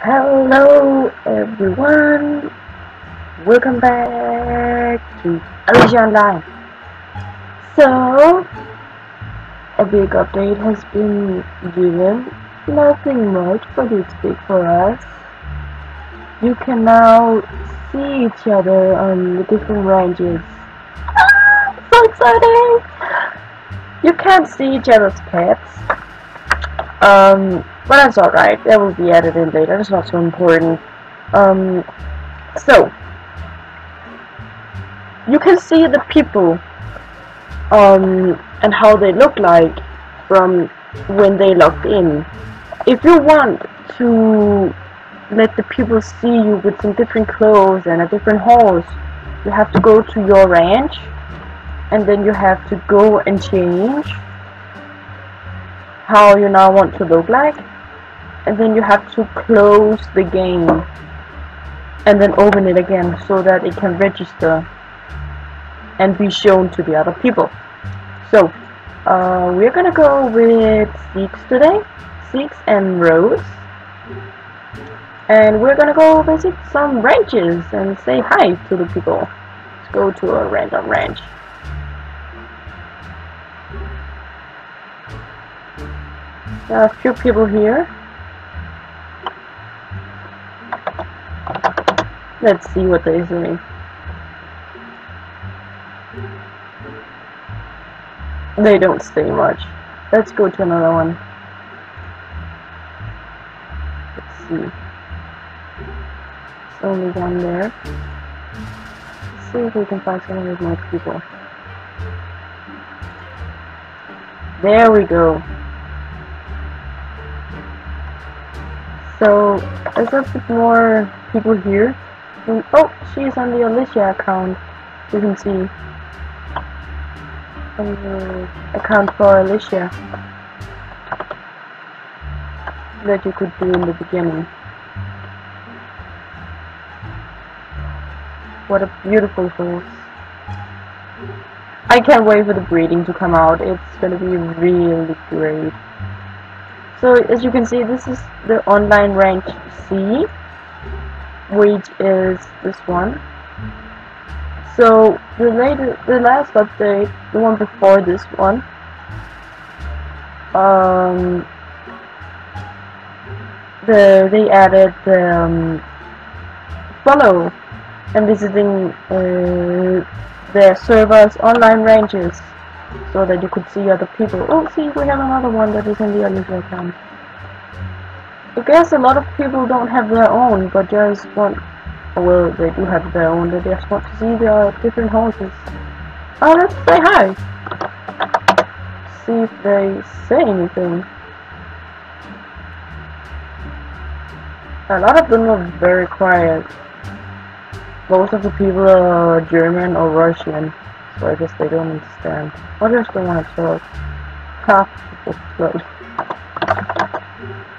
Hello everyone, welcome back to Alicia Online. So, a big update has been given, nothing much but it's big for us. You can now see each other on the different ranges. Ah, so exciting! You can't see each other's pets. Um, but that's alright, that will be added in later, it's not so important. Um, so, you can see the people, um, and how they look like from when they logged in. If you want to let the people see you with some different clothes and a different horse, you have to go to your ranch, and then you have to go and change how you now want to look like and then you have to close the game. And then open it again so that it can register and be shown to the other people. So uh, we're gonna go with Six today. Six and Rose. And we're gonna go visit some ranches and say hi to the people. Let's go to a random ranch. There are a few people here Let's see what they say. They don't say much. Let's go to another one. Let's see. It's only one there. Let's see if we can find some of more people. There we go. So, there's a bit more people here. And, oh, she's on the Alicia account. You can see. The account for Alicia. That you could do in the beginning. What a beautiful horse. I can't wait for the breeding to come out. It's gonna be really great. So as you can see, this is the online rank C which is this one. So the latest, the last update, the one before this one, um, the they added the um, follow and visiting uh, their servers online ranges so that you could see other people. Oh, see, we have another one that is in the Alicia account. I guess a lot of people don't have their own, but just want, well, they do have their own, they just want to see the different houses. Oh, let's say hi. See if they say anything. A lot of them are very quiet. Most of the people are German or Russian, so I guess they don't understand. Or just don't want to talk. Half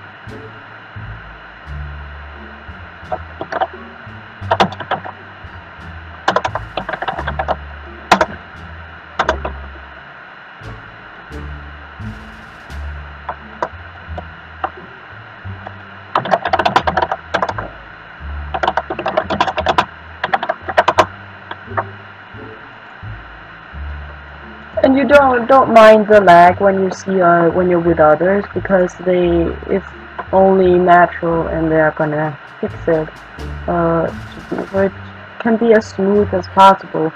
don't don't mind the lag when you see uh, when you're with others because they it's only natural and they're gonna fix it uh, so it can be as smooth as possible.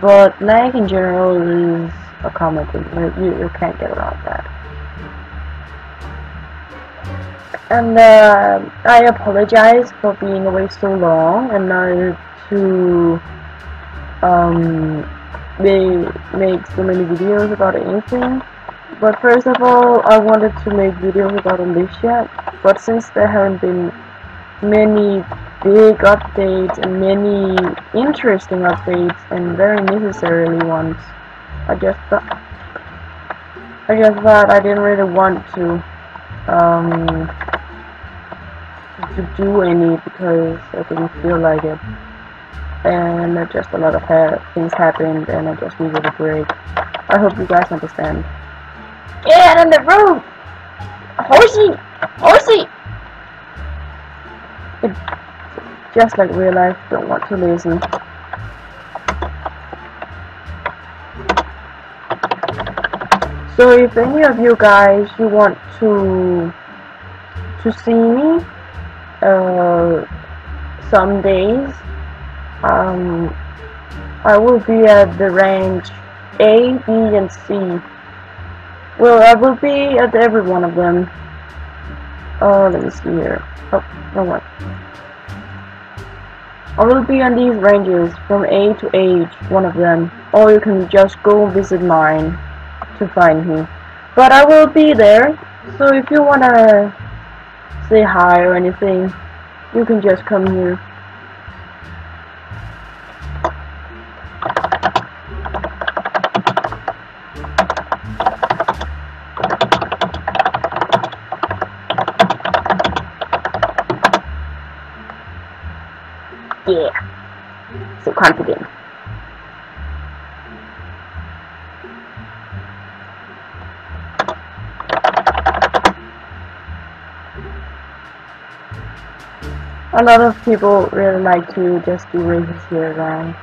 But lag in general is a common thing you, you can't get around that. And uh, I apologize for being away so long. And not to um, they make so many videos about anything. But first of all, I wanted to make videos about Alicia, but since there haven't been many big updates and many interesting updates and very necessarily ones, I just thought I just thought I didn't really want to um to do any because I didn't feel like it and just a lot of ha things happened and I just needed a break. I hope you guys understand. Get in the room! Horsey! Horsey! It, just like real life, don't want to listen. So if any of you guys you want to to see me uh, some days um, I will be at the range A, B and C well I will be at every one of them oh let me see here oh no what I will be on these ranges from A to H one of them or you can just go visit mine to find me. But I will be there, so if you wanna say hi or anything, you can just come here. Confident. A lot of people really like to just do races here around.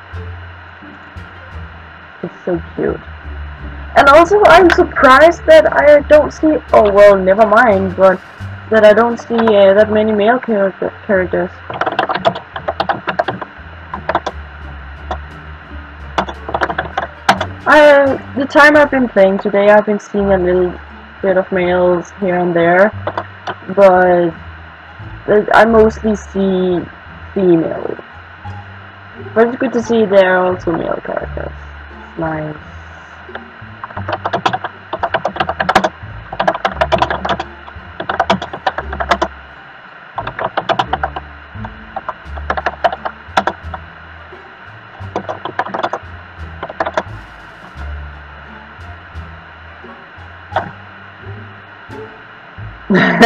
It's so cute. And also I'm surprised that I don't see, oh well never mind, but that I don't see uh, that many male character characters. I, the time I've been playing today I've been seeing a little bit of males here and there, but I mostly see female. But it's good to see there are also male characters. It's nice.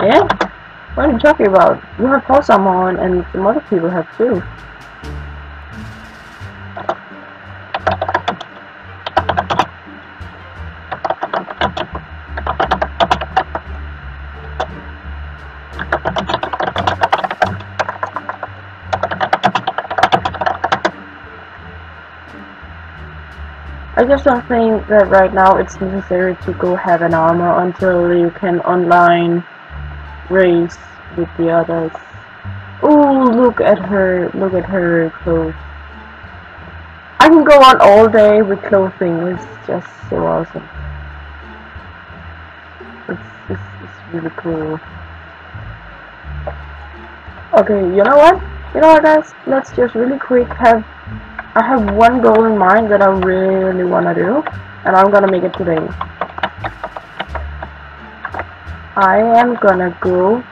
Yeah? What are you talking about? You have Pulsam on and some other people have too. I just don't think that right now it's necessary to go have an armor until you can online race with the others. Oh, look at her, look at her clothes. I can go on all day with clothing, it's just so awesome. It's, it's, it's really cool. Okay, you know what? You know what guys, let's just really quick have, I have one goal in mind that I really wanna do, and I'm gonna make it today. I am gonna go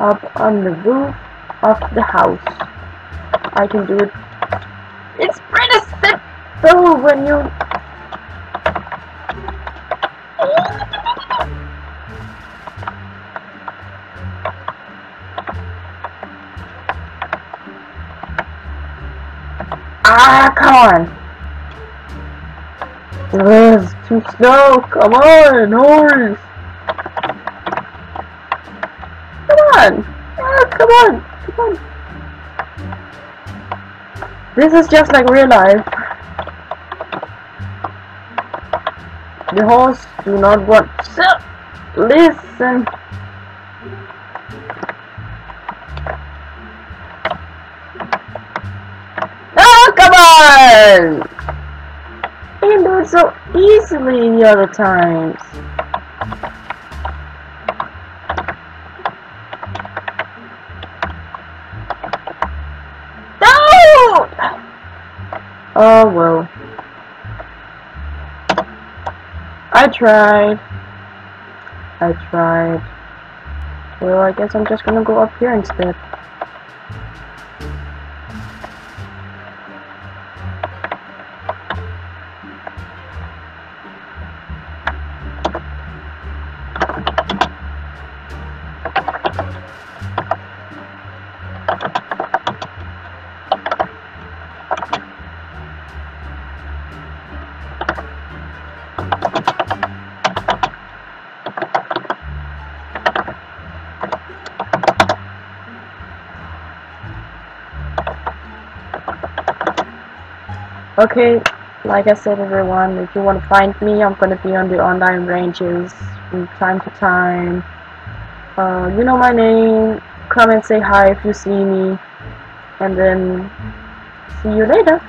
up on the roof of the house. I can do it. It's pretty simple when you... Ah, come on! Is too slow, come on, horse! on! Ah, come on! Come on! This is just like real life. The horse do not want so listen. Oh come on! He do it so easily the other times. Oh well. I tried. I tried. Well, I guess I'm just gonna go up here instead. Okay, like I said everyone, if you want to find me, I'm gonna be on the online ranges from time to time. Uh, you know my name, come and say hi if you see me, and then see you later.